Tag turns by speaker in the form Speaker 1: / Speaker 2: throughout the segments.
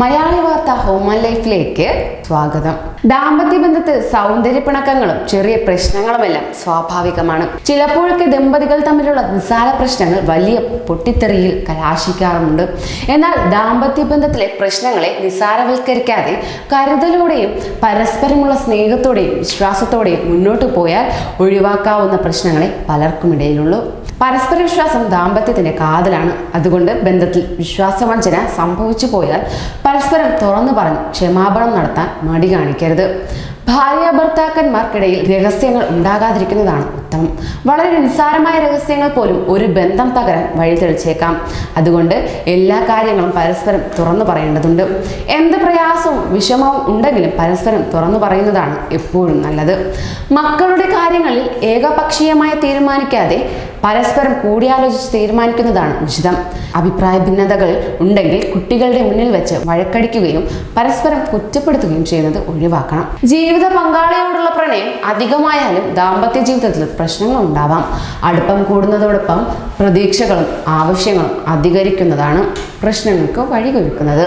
Speaker 1: മലയാളി വാർത്ത ഹോമൻ ലൈഫിലേക്ക് സ്വാഗതം. ദാമ്പത്യ ബന്ധത്തിൽ സൗന്ദര്യ പിണക്കങ്ങളും ചെറിയ പ്രശ്നങ്ങളുമെല്ലാം സ്വാഭാവികമാണ്. ചിലപ്പോഴൊക്കെ ദമ്പതികൾ തമ്മിലുള്ള നിസ്സാര പ്രശ്നങ്ങൾ വലിയ പൊട്ടിത്തെറിയിൽ കലാശിക്കാറുമുണ്ട്. എന്നാൽ ദാമ്പത്യ ബന്ധത്തിലെ പ്രശ്നങ്ങളെ നിസ്സാരവൽക്കരിക്കാതെ കരുതലോടെയും പരസ്പരമുള്ള സ്നേഹത്തോടെയും വിശ്വാസത്തോടെയും മുന്നോട്ട് പോയാൽ ഒഴിവാക്കാവുന്ന പ്രശ്നങ്ങളെ പലർക്കുമിടയിലുള്ളൂ പരസ്പര വിശ്വാസം ദാമ്പത്യത്തിന്റെ കാതലാണ്. അതുകൊണ്ട് ബന്ധത്തിൽ വിശ്വാസവഞ്ചന സംഭവിച്ചു പോയാൽ പരസ്പരം തുറന്നു പറഞ്ഞ് ക്ഷമാപണം നടത്താൻ മടി കാണിക്കരുത്. ഭാര്യ ഭർത്താക്കന്മാർക്കിടയിൽ രഹസ്യങ്ങൾ ഉണ്ടാകാതിരിക്കുന്നതാണ് ഉത്തമം. വളരെ നിസ്സാരമായ രഹസ്യങ്ങൾ പോലും ഒരു ബന്ധം തകരാൻ വഴിതെളിച്ചേക്കാം. അതുകൊണ്ട് എല്ലാ കാര്യങ്ങളും പരസ്പരം തുറന്നു പറയേണ്ടതുണ്ട്. എന്ത് പ്രയാസവും വിഷമവും ഉണ്ടെങ്കിലും പരസ്പരം തുറന്നു പറയുന്നതാണ് എപ്പോഴും നല്ലത്. മക്കളുടെ കാര്യങ്ങളിൽ ഏകപക്ഷീയമായി തീരുമാനിക്കാതെ പരസ്പരം കൂടിയാലോചിച്ച് തീരുമാനിക്കുന്നതാണ് ഉചിതം. അഭിപ്രായ ഭിന്നതകൾ ഉണ്ടെങ്കിൽ കുട്ടികളുടെ മുന്നിൽ വെച്ച് വഴക്കടിക്കുകയും പരസ്പരം കുറ്റപ്പെടുത്തുകയും ചെയ്യുന്നത് ഒഴിവാക്കണം. ജീവിത പങ്കാളിയോടുള്ള പ്രണയം അധികമായാലും ദാമ്പത്യ ജീവിതത്തിൽ പ്രശ്നങ്ങൾ ഉണ്ടാവാം. അടുപ്പം കൂടുന്നതോടൊപ്പം പ്രതീക്ഷകളും ആവശ്യങ്ങളും അധികരിക്കുന്നതാണ് പ്രശ്നങ്ങൾക്ക് വഴികൊരുക്കുന്നത്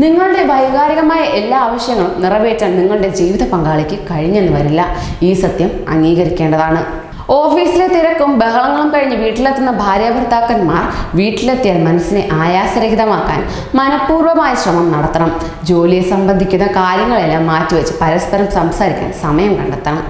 Speaker 1: നിങ്ങളുടെ വൈകാരികമായ എല്ലാ ആവശ്യങ്ങളും നിറവേറ്റാൻ നിങ്ങളുടെ ജീവിത പങ്കാളിക്ക് കഴിഞ്ഞെന്ന് വരില്ല. ഈ സത്യം അംഗീകരിക്കേണ്ടതാണ്. ഓഫീസിലെ തിരക്കും ബഹളങ്ങളും കഴിഞ്ഞ് വീട്ടിലെത്തുന്ന ഭാര്യ ഭർത്താക്കന്മാർ വീട്ടിലെത്തിയാൽ മനസ്സിനെ ആയാസരഹിതമാക്കാൻ മനഃപൂർവമായ ശ്രമം നടത്തണം. ജോലിയെ സംബന്ധിക്കുന്ന കാര്യങ്ങളെല്ലാം മാറ്റിവെച്ച് പരസ്പരം സംസാരിക്കാൻ സമയം കണ്ടെത്തണം.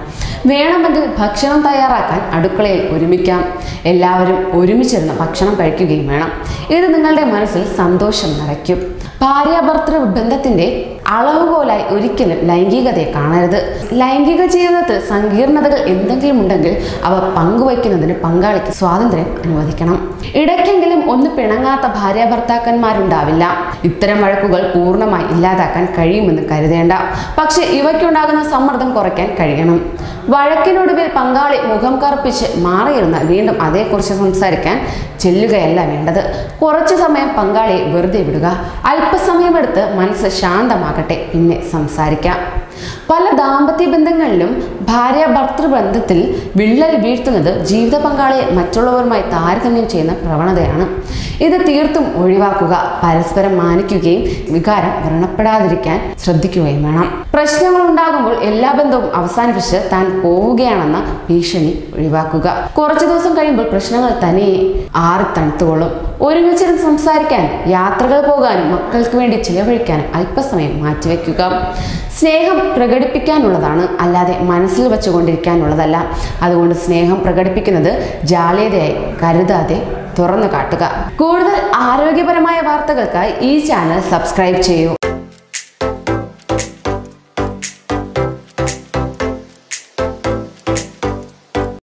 Speaker 1: വേണമെങ്കിൽ ഭക്ഷണം തയ്യാറാക്കാൻ അടുക്കളയിൽ ഒരുമിക്കാം. എല്ലാവരും ഒരുമിച്ചിരുന്ന് ഭക്ഷണം കഴിക്കുകയും വേണം. ഇത് നിങ്ങളുടെ മനസ്സിൽ സന്തോഷം നിറയ്ക്കും. ഭാര്യാഭർത്തൃ ബന്ധത്തിന്റെ അളവുകോലായി ഒരിക്കലും ലൈംഗികതയെ കാണരുത്. ലൈംഗിക ജീവിതത്തിൽ സങ്കീർണതകൾ എന്തെങ്കിലും ഉണ്ടെങ്കിൽ അവ പങ്കുവയ്ക്കുന്നതിന് പങ്കാളിക്ക് സ്വാതന്ത്ര്യം അനുവദിക്കണം. ഇടയ്ക്കെങ്കിലും ഒന്ന് പിണങ്ങാത്ത ഭാര്യ ഭർത്താക്കന്മാരുണ്ടാവില്ല. ഇത്തരം വഴക്കുകൾ പൂർണമായി ഇല്ലാതാക്കാൻ കഴിയുമെന്ന് കരുതേണ്ട. പക്ഷെ ഇവയ്ക്കുണ്ടാകുന്ന സമ്മർദ്ദം കുറയ്ക്കാൻ കഴിയണം. വഴക്കിനൊടുവിൽ പങ്കാളി മുഖം കറുപ്പിച്ച് മാറിയിരുന്ന് വീണ്ടും അതേക്കുറിച്ച് സംസാരിക്കാൻ ചെല്ലുകയല്ല വേണ്ടത്. കുറച്ചു സമയം പങ്കാളിയെ വെറുതെ വിടുക. അല്പസമയമെടുത്ത് മനസ്സ് ശാന്തമാകട്ടെ. പിന്നെ സംസാരിക്കാം. പല ദാമ്പത്യ ബന്ധങ്ങളിലും ഭാര്യ ഭർത്തൃ ബന്ധത്തിൽ വിള്ളൽ വീഴ്ത്തുന്നത് ജീവിത പങ്കാളിയെ മറ്റുള്ളവരുമായി താരതമ്യം ചെയ്യുന്ന പ്രവണതയാണ്. ഇത് തീർത്തും ഒഴിവാക്കുക പരസ്പരം മാനിക്കുകയും വികാരം വ്രണപ്പെടാതിരിക്കാൻ ശ്രദ്ധിക്കുകയും വേണം. പ്രശ്നങ്ങൾ ഉണ്ടാകുമ്പോൾ എല്ലാ ബന്ധവും അവസാനിപ്പിച്ച് താൻ പോവുകയാണെന്ന ഭീഷണി ഒഴിവാക്കുക. കുറച്ചു ദിവസം കഴിയുമ്പോൾ പ്രശ്നങ്ങൾ തനിയെ ആറി തണുത്തുകൊള്ളും ഒരുമിച്ചിരുന്ന് സംസാരിക്കാനും യാത്രകൾ പോകാനും മക്കൾക്ക് വേണ്ടി ചിലവഴിക്കാനും അല്പസമയം മാറ്റിവെക്കുക. സ്നേഹം പ്രകടിപ്പിക്കാനുള്ളതാണ് അല്ലാതെ മനസ്സിൽ വെച്ചുകൊണ്ടിരിക്കാനുള്ളതല്ല. അതുകൊണ്ട് സ്നേഹം പ്രകടിപ്പിക്കുന്നത് ജാളിയതയായി കരുതാതെ തുറന്നു കാട്ടുക. കൂടുതൽ ആരോഗ്യപരമായ വാർത്തകൾക്കായി ഈ ചാനൽ സബ്സ്ക്രൈബ് ചെയ്യൂ.